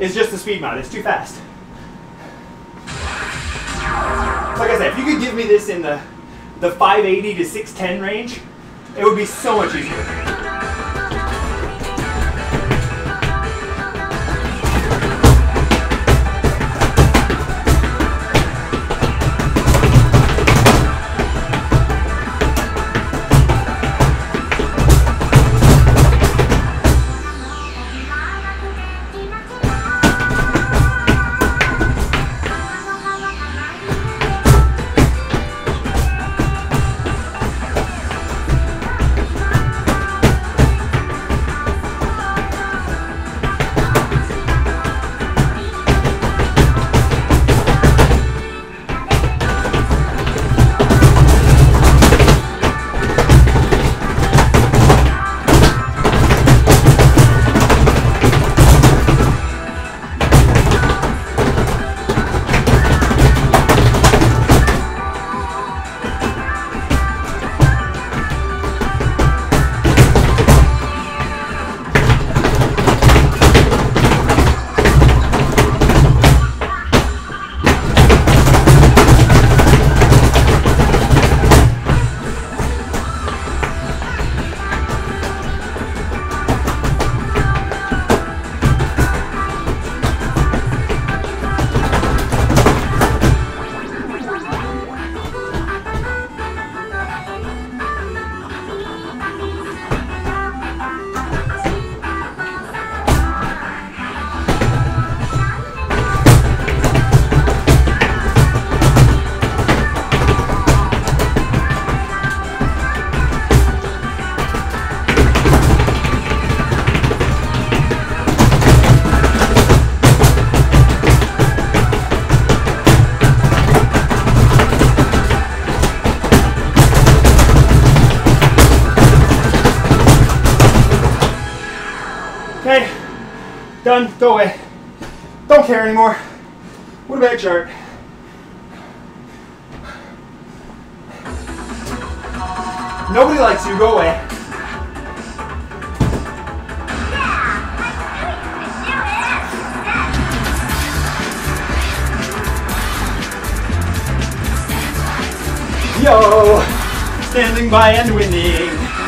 is just the speed mod. It's too fast. Like I said, if you could give me this in the the 580 to 610 range, it would be so much easier. Okay, done, go away. Don't care anymore. What about chart? Nobody likes you, go away. Yo, standing by and winning.